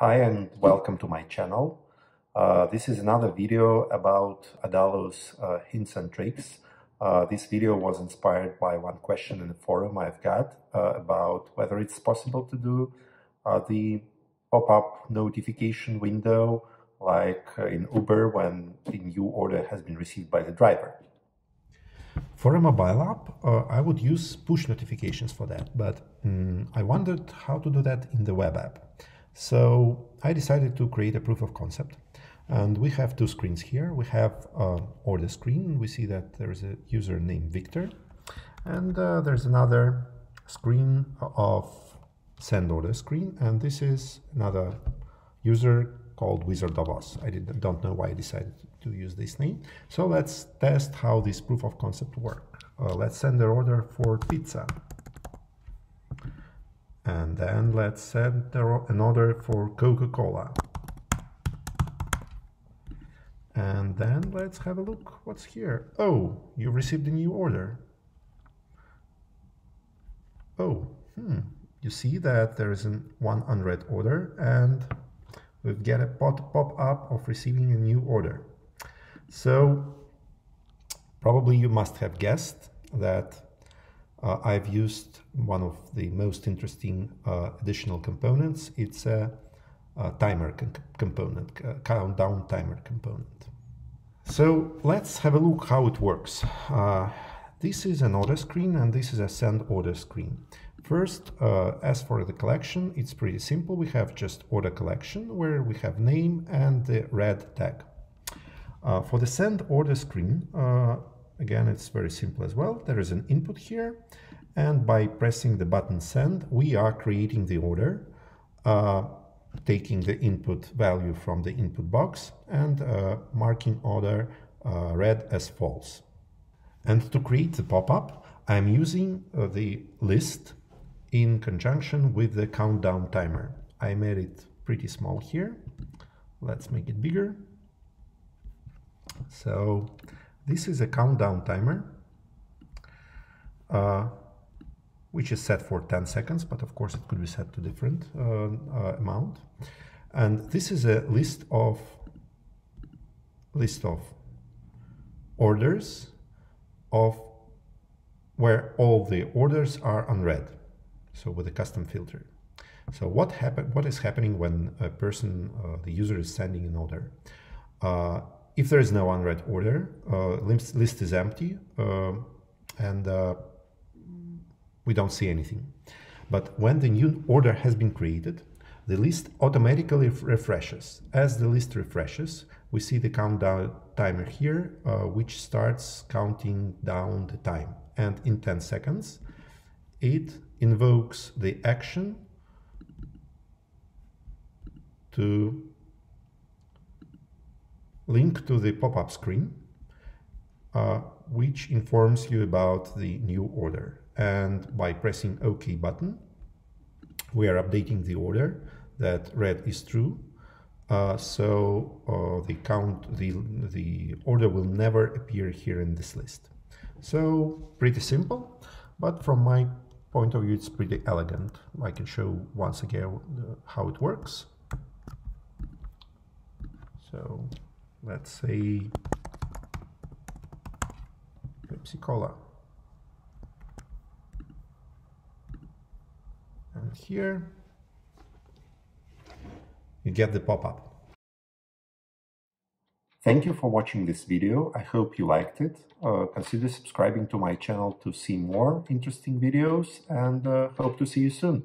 Hi and welcome to my channel. Uh, this is another video about Adalo's uh, hints and tricks. Uh, this video was inspired by one question in the forum I've got uh, about whether it's possible to do uh, the pop-up notification window like uh, in Uber when a new order has been received by the driver. For a mobile app, uh, I would use push notifications for that, but um, I wondered how to do that in the web app. So I decided to create a proof of concept. And we have two screens here. We have uh, order screen. We see that there is a user named Victor. And uh, there's another screen of send order screen. And this is another user called Wizard of Oz. I did, don't know why I decided to use this name. So let's test how this proof of concept works. Uh, let's send an order for pizza. And then let's send an order for Coca-Cola. And then let's have a look what's here. Oh, you received a new order. Oh, hmm. You see that there is an one unread order and we get a pop-up of receiving a new order. So probably you must have guessed that uh, I've used one of the most interesting uh, additional components. It's a, a timer component, a countdown timer component. So let's have a look how it works. Uh, this is an order screen and this is a send order screen. First, uh, as for the collection, it's pretty simple. We have just order collection where we have name and the read tag. Uh, for the send order screen, uh, Again, it's very simple as well. There is an input here, and by pressing the button send, we are creating the order, uh, taking the input value from the input box and uh, marking order uh, read as false. And to create the pop-up, I'm using uh, the list in conjunction with the countdown timer. I made it pretty small here. Let's make it bigger. So this is a countdown timer, uh, which is set for 10 seconds, but of course it could be set to different uh, uh, amount. And this is a list of list of orders of where all the orders are unread, so with a custom filter. So what happen? What is happening when a person, uh, the user, is sending an order? Uh, if there is no unread order, uh, list is empty uh, and uh, we don't see anything. But when the new order has been created, the list automatically refreshes. As the list refreshes, we see the countdown timer here, uh, which starts counting down the time. And in 10 seconds, it invokes the action to link to the pop-up screen, uh, which informs you about the new order. And by pressing OK button, we are updating the order that read is true. Uh, so uh, the count, the, the order will never appear here in this list. So pretty simple, but from my point of view, it's pretty elegant. I can show once again uh, how it works. So let's say Pepsi Cola. And here you get the pop-up. Thank you for watching this video. I hope you liked it. Uh, consider subscribing to my channel to see more interesting videos and uh, hope to see you soon.